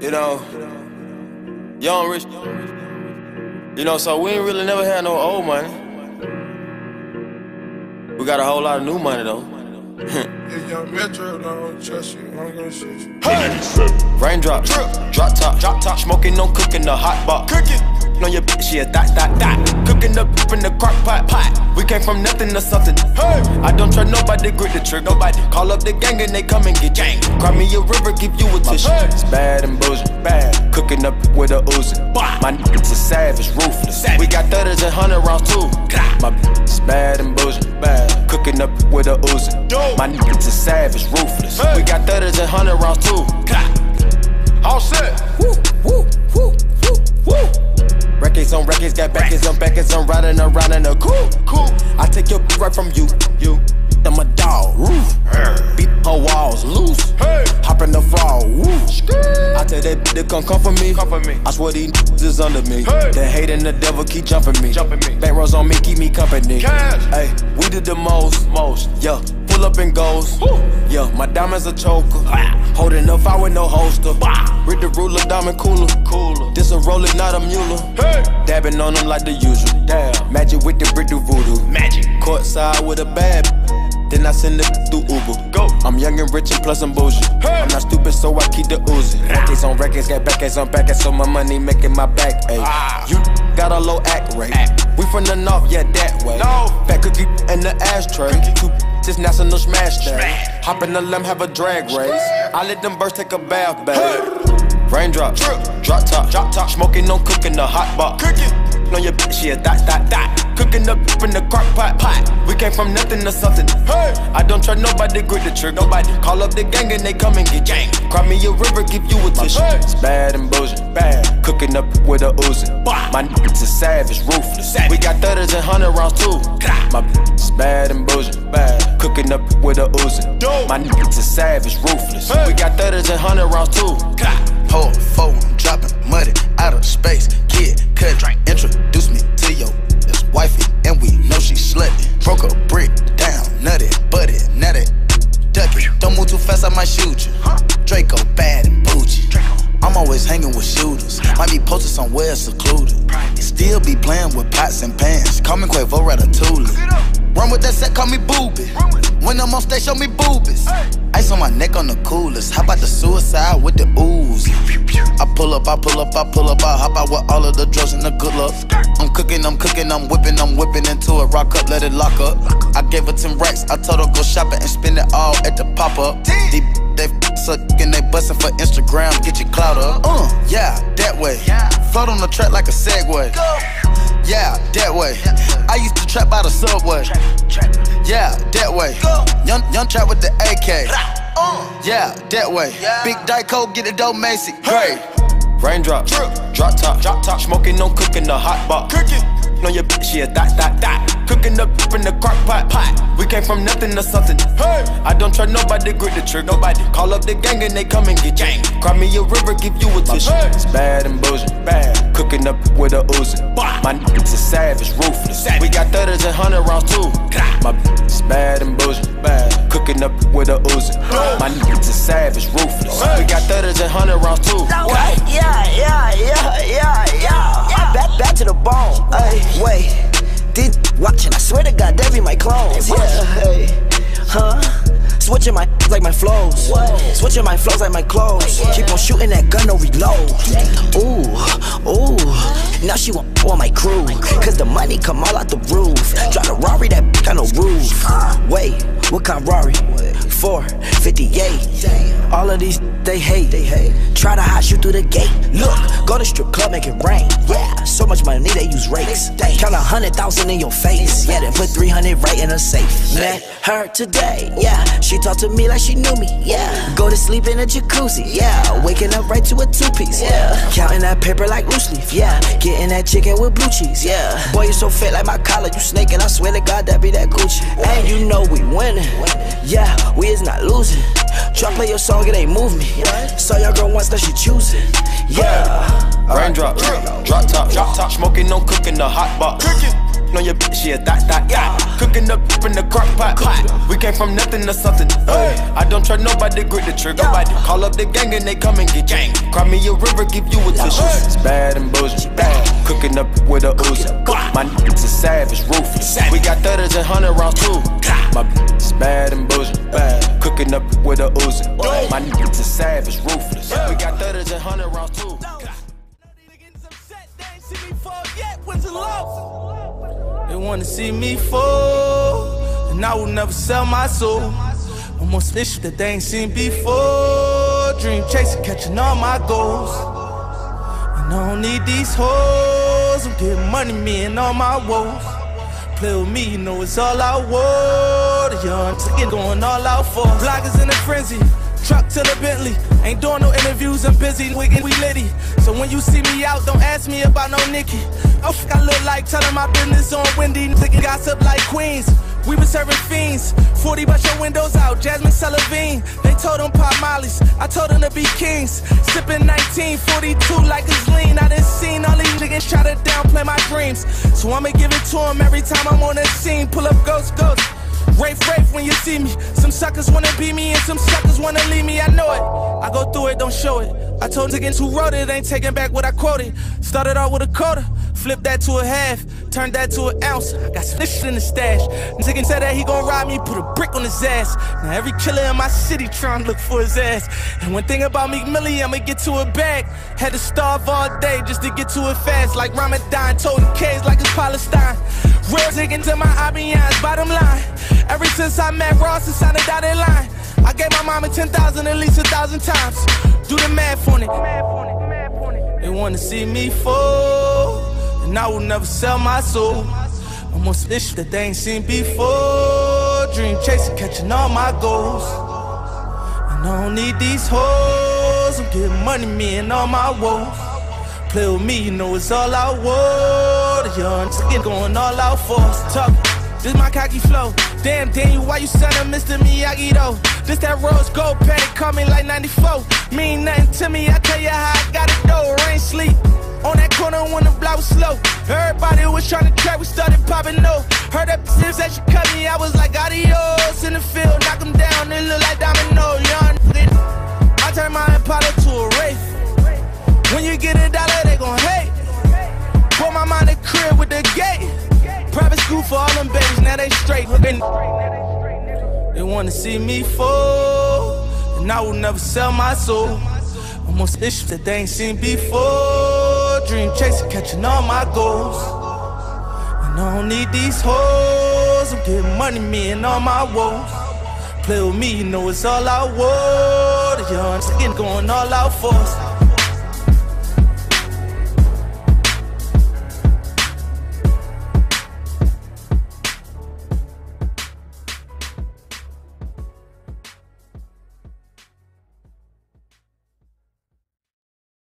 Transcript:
You know, young rich. You know, so we ain't really never had no old money. We got a whole lot of new money though. If young Metro don't trust you, I'm gonna shoot you. Raindrop, drip, drop top, drop top, smoking, no cooking, the hot pot, cooking. On your bitch, yeah, that, that, that. Cooking up in the crock pot, pot. We came from nothing to something. Hey, I don't trust nobody, grip the trick, nobody. Call up the gang and they come and get gang. Cry me a river, give you a tissue. It's bad and bullshit, bad. Cooking up with a Uzi. My niggas are savage, ruthless. We got thudders and hundred rounds too. My bitch is bad and bullshit, bad. Cooking up with a Uzi. My niggas are savage, ruthless. We got thudders and hundred rounds too. All set. Woo, woo, woo, woo, woo. Records on records, got backers on backers, I'm riding around in a cool, cool. I take your right from you, you. I'm a dog, roof. Beat her walls loose. Hey. Hop in the fall, woo. I tell that bitch to come come for me. Come for me. I swear these is under me. Hey. The hate and the devil keep jumping me. Jumping me. Back rows on me, keep me company. Cash. Hey, we did the most, most. Yeah, pull up and goes. Yeah, my diamonds a choker. Holding up, I with no holster. Read the ruler, diamond cooler. Cooler. This a roller, not a mule. Hey. Dabbing on them like the usual. Damn. Magic with the brick do voodoo. Magic. Courtside with a bad. Then I send it through Uber. Go. I'm young and rich and plus I'm bougie. Hey. I'm not stupid, so I keep the Uzi. Records on records, got backers on backers, so my money making my back. Ah. You got a low act rate. We from the north, yeah, that way. No. Fat cookie in the ashtray. Two this national smash day. Hop in the limb, have a drag race. I let them birds take a bath, babe. Raindrop, drop top, drop top, smoking, no cooking, the hot pot, cooking. On your bitch, yeah, that, that, that. Cooking up in the crock pot, pot. We came from nothing to something. Hey, I don't trust nobody, grip the trick, nobody. Call up the gang and they come and get gang. Cry me a river, give you a tissue. It's bad and bullshit, bad. Cooking up with a Uzi. My niggas is savage, ruthless. We got thudders and hundred rounds too. My bitch is bad and bullshit, bad. Up with a Uzi. My niggas is savage, ruthless. We got thudders and hundred rounds too. Hold phone, dropping money out of space. Kid, cut, introduce me to your ex wifey, and we know she slutty. Broke a brick down, nutty, buddy, nutty, ducky. Don't move too fast, I might shoot you. Draco bad. I'm always hanging with shooters. Might be posted somewhere secluded. Still be playing with pots and pans. Call me Quavo Ratatouille. Run with that set, call me booby. When I'm on stage, show me boobies. Ice on my neck on the coolest. How about the suicide with the ooze? I pull up, I pull up, I pull up, I hop out with all of the drugs and the good luck. I'm cooking, I'm cooking, I'm whipping, I'm whipping into it. Rock up, let it lock up. I gave her 10 racks, I told her go shopping and spend it all at the pop up. These they suckin', they bustin' for Instagram, get your clout up. Uh, yeah, that way. Float on the track like a Segway. Yeah, that way. I used to trap by the subway. Yeah, that way. Go. Young, young trap with the AK. Uh, Yeah, that way. Big Dyco, get the dope Macy. Great. Raindrop, drip, drop top, drop top, smoking, no cooking, the hot pot, cooking. On your bitch, yeah, that, that, that. Cooking up in the crock pot, pot. We came from nothing to something. Hey, I don't trust nobody, grip the trick, nobody. Call up the gang and they come and get gang. Cry me a river, give you a tissue. It's bad and bullshit, bad. Cooking up with a Uzi. My niggas is savage, ruthless. We got thudders and hundred rounds too. My bitch is bad and bullshit, bad. Cooking up with a Uzi. My niggas is savage, ruthless. We got thudders and hundred rounds too. Yeah, yeah, yeah, yeah, yeah. To the bone. Ay, wait, did watching? I swear to God, that be my clones. Yeah, hey, huh? Switching my like my flows. Switching my flows like my clothes. Keep on shooting that gun, no reload. Ooh, ooh. Now she want on my crew. Cause the money come all out the roof. Drive a Rari that got no roof. Uh. Wait, what kind Rari? 458. All of these they hate. They hate. Try to hide you through the gate. Look, go to strip club, make it rain. Yeah, so much money they use rakes. Count a hundred thousand in your face. Yeah, then put 300 right in a safe. Met her today. Yeah, she talked to me like she knew me. Yeah, go to sleep in a jacuzzi. Yeah, waking up right to a two piece. Yeah, counting that paper like loose leaf. Yeah, getting that chicken with blue cheese. Yeah, boy, you so fit like my collar. You snaking. I swear to God, that be that Gucci. And you know we winning. Yeah, we is not losing. Try play your song, it ain't move me. Saw your girl once, now she choosing. Yeah. Raindrop, drop top, drop top, smoking, no cooking, the hot box. Cooking. On your bitch, she a dot, dot, dot. Cooking up in the crock pot. We came from nothing to something. Hey. I don't trust nobody, grip the trigger. Nobody call up the gang and they come and get gang. Cry me a river, give you a tissue. It's bad and bullshit. Bad. Cooking up with a Uzi. My niggas is savage, ruthless. We got thudders and hundred rounds too. My bitch is bad and bullshit. Bad. Cooking up with a Uzi. My niggas is savage, ruthless. We got thudders and hundred rounds too. Wanna see me fall, and I will never sell my soul. I'm on snitch that they ain't seen before. Dream chasing, catching all my goals. And I don't need these hoes. I'm getting money, me and all my woes. Play with me, you know it's all I want. Young ticket going all out for. Bloggers in a frenzy. Truck to the Bentley. Ain't doing no interviews, I'm busy. We, we litty. So when you see me out, don't ask me about no Nikki. Oh, I look like telling my business on Wendy. Nigga gossip like queens. We been serving fiends. 40 but your windows out. Jazmine Sullivan. They told them pop mollies. I told them to be kings. Sipping 1942 like it's lean. I done seen all these niggas try to downplay my dreams. So I'ma give it to them every time I'm on the scene. Pull up ghost, ghost. Rafe, Rafe when you see me. Some suckers wanna be me and some suckers wanna leave me. I know it. I go through it, don't show it. I told niggas who wrote it, ain't taking back what I quoted. Started out with a quarter, flipped that to a half, turned that to an ounce. I got snitched in the stash. Nigga said that he gon' rob me, put a brick on his ass. Now every killer in my city trying to look for his ass. And one thing about Meek Millie, I'ma get to it back. Had to starve all day just to get to it fast. Like Ramadan, toting K's like it's Palestine. Real digging to my IBNs, bottom line. Ever since I met Ross and signed a dotted line. I gave my mama 10,000 at least a thousand times. Do the math on it. They wanna see me fall, and I will never sell my soul. I'm on snitch that they ain't seen before. Dream chasing, catching all my goals. And I don't need these hoes. I'm getting money, me and all my woes. Play with me, you know it's all I want. Young skin going all out for us. Talk, this my cocky flow. Damn, Daniel, why you soundin' Mr. Miyagi though? This that rose gold pen, call me like 94. Mean nothing to me, I tell you how I got it though. Rain sleep. On that corner when the block was slow. Everybody was trying to track, we started popping no. Heard that bitch that she cut me, I was like adios. In the field, knock them down, it look like domino. Young I turn my Impala to a Wraith. When you get a dollar, they gon' hate. Put my mind in crib with the gate. Private school for all them babies, now they straight. They wanna see me fall, and I will never sell my soul. I'm on issues that they ain't seen before. Dream chasing, catching all my goals. And I don't need these hoes. I'm getting money, me and all my woes. Play with me, you know it's all I want. Young skin going all out for us.